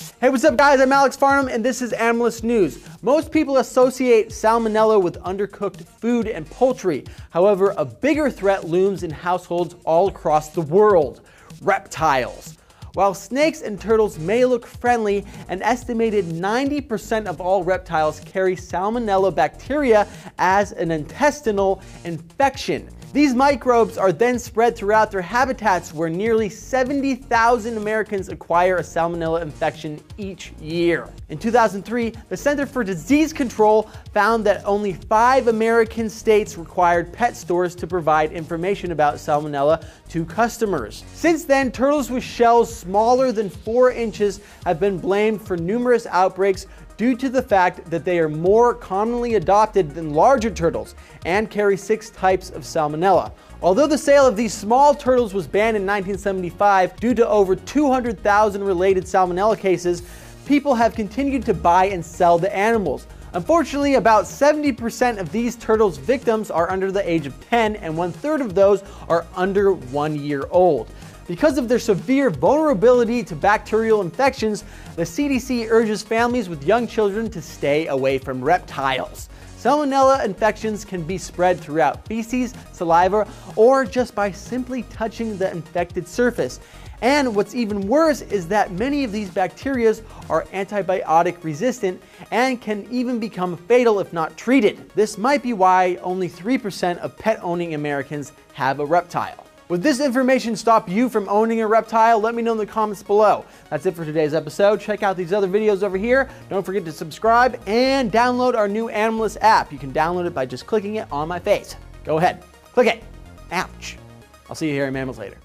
Hey, what's up guys? I'm Alex Farnham and this is Animalist News. Most people associate salmonella with undercooked food and poultry. However, a bigger threat looms in households all across the world. Reptiles. While snakes and turtles may look friendly, an estimated 90% of all reptiles carry salmonella bacteria as an intestinal infection. These microbes are then spread throughout their habitats where nearly 70,000 Americans acquire a salmonella infection each year. In 2003, the Center for Disease Control found that only five American states required pet stores to provide information about salmonella to customers. Since then, turtles with shells smaller than four inches have been blamed for numerous outbreaks due to the fact that they are more commonly adopted than larger turtles and carry six types of salmonella. Although the sale of these small turtles was banned in 1975 due to over 200,000 related salmonella cases, people have continued to buy and sell the animals. Unfortunately, about 70% of these turtles' victims are under the age of 10, and one third of those are under one year old. Because of their severe vulnerability to bacterial infections, the CDC urges families with young children to stay away from reptiles. Salmonella infections can be spread throughout feces, saliva, or just by simply touching the infected surface. And what's even worse is that many of these bacteria are antibiotic resistant and can even become fatal if not treated. This might be why only 3% of pet owning Americans have a reptile. Would this information stop you from owning a reptile? Let me know in the comments below. That's it for today's episode. Check out these other videos over here. Don't forget to subscribe and download our new Animalist app. You can download it by just clicking it on my face. Go ahead, click it. Ouch. I'll see you here in Mammals later.